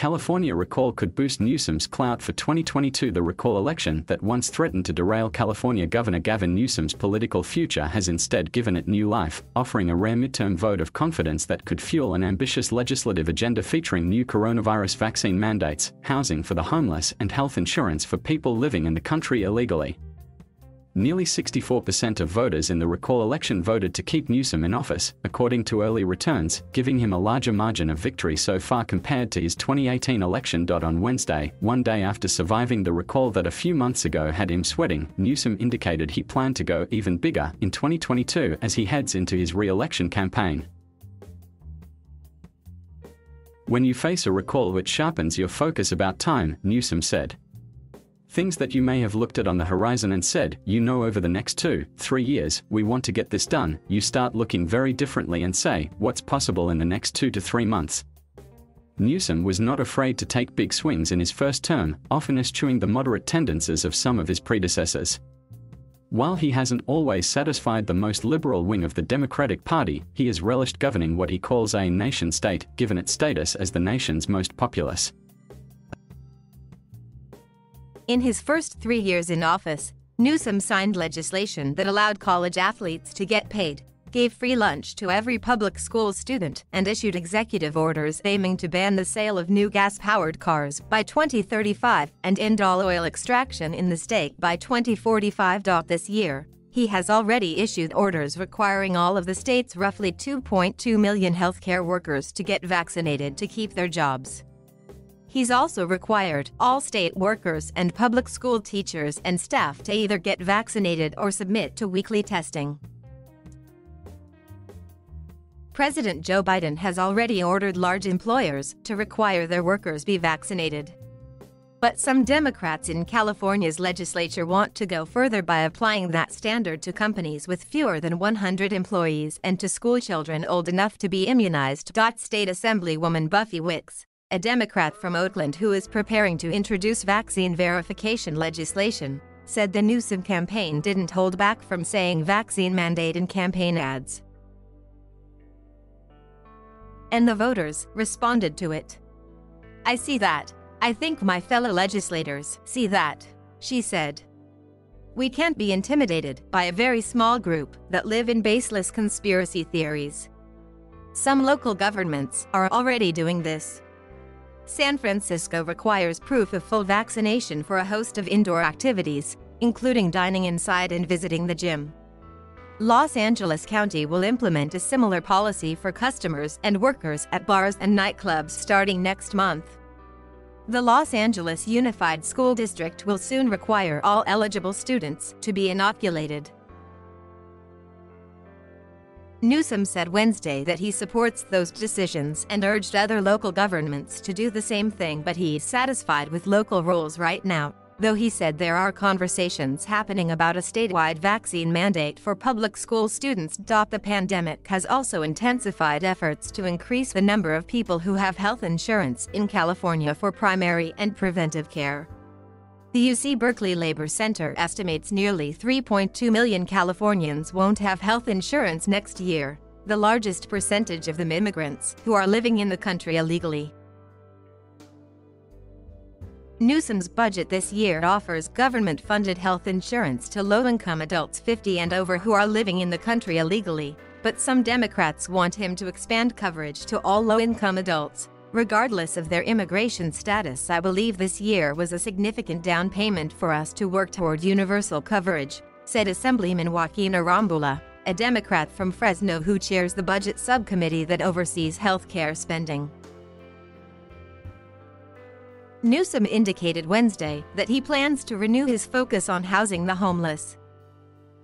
California recall could boost Newsom's clout for 2022. The recall election that once threatened to derail California Governor Gavin Newsom's political future has instead given it new life, offering a rare midterm vote of confidence that could fuel an ambitious legislative agenda featuring new coronavirus vaccine mandates, housing for the homeless, and health insurance for people living in the country illegally. Nearly 64% of voters in the recall election voted to keep Newsom in office, according to early returns, giving him a larger margin of victory so far compared to his 2018 election. On Wednesday, one day after surviving the recall that a few months ago had him sweating, Newsom indicated he planned to go even bigger in 2022 as he heads into his re election campaign. When you face a recall which sharpens your focus about time, Newsom said. Things that you may have looked at on the horizon and said, you know, over the next two, three years, we want to get this done, you start looking very differently and say, what's possible in the next two to three months? Newsom was not afraid to take big swings in his first term, often eschewing the moderate tendencies of some of his predecessors. While he hasn't always satisfied the most liberal wing of the Democratic Party, he has relished governing what he calls a nation state, given its status as the nation's most populous. In his first three years in office, Newsom signed legislation that allowed college athletes to get paid, gave free lunch to every public school student, and issued executive orders aiming to ban the sale of new gas powered cars by 2035 and end all oil extraction in the state by 2045. This year, he has already issued orders requiring all of the state's roughly 2.2 million healthcare workers to get vaccinated to keep their jobs. He's also required all state workers and public school teachers and staff to either get vaccinated or submit to weekly testing. President Joe Biden has already ordered large employers to require their workers be vaccinated. But some Democrats in California's legislature want to go further by applying that standard to companies with fewer than 100 employees and to school children old enough to be immunized. State Assemblywoman Buffy Wicks, a Democrat from Oakland who is preparing to introduce vaccine verification legislation, said the Newsom campaign didn't hold back from saying vaccine mandate in campaign ads. And the voters responded to it. I see that. I think my fellow legislators see that, she said. We can't be intimidated by a very small group that live in baseless conspiracy theories. Some local governments are already doing this. San Francisco requires proof of full vaccination for a host of indoor activities, including dining inside and visiting the gym. Los Angeles County will implement a similar policy for customers and workers at bars and nightclubs starting next month. The Los Angeles Unified School District will soon require all eligible students to be inoculated. Newsom said Wednesday that he supports those decisions and urged other local governments to do the same thing but he's satisfied with local rules right now, though he said there are conversations happening about a statewide vaccine mandate for public school students. The pandemic has also intensified efforts to increase the number of people who have health insurance in California for primary and preventive care. The UC Berkeley Labor Center estimates nearly 3.2 million Californians won't have health insurance next year, the largest percentage of them immigrants who are living in the country illegally. Newsom's budget this year offers government funded health insurance to low income adults 50 and over who are living in the country illegally, but some Democrats want him to expand coverage to all low income adults. Regardless of their immigration status, I believe this year was a significant down payment for us to work toward universal coverage, said Assemblyman Joaquin Arambula, a Democrat from Fresno who chairs the budget subcommittee that oversees health care spending. Newsom indicated Wednesday that he plans to renew his focus on housing the homeless.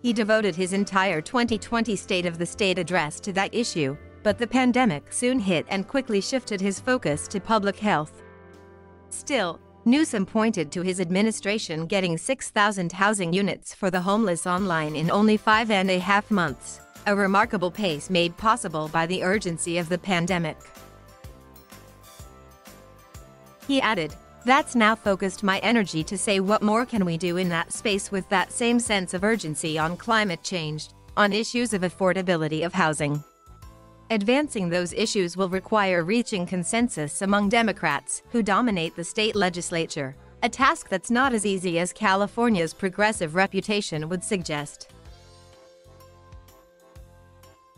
He devoted his entire 2020 State of the State address to that issue, but the pandemic soon hit and quickly shifted his focus to public health. Still, Newsom pointed to his administration getting 6,000 housing units for the homeless online in only five and a half months, a remarkable pace made possible by the urgency of the pandemic. He added, That's now focused my energy to say what more can we do in that space with that same sense of urgency on climate change, on issues of affordability of housing. Advancing those issues will require reaching consensus among Democrats who dominate the state legislature, a task that's not as easy as California's progressive reputation would suggest.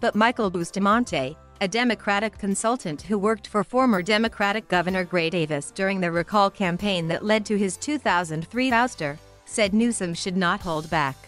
But Michael Bustamante, a Democratic consultant who worked for former Democratic Governor Gray Davis during the recall campaign that led to his 2003 ouster, said Newsom should not hold back.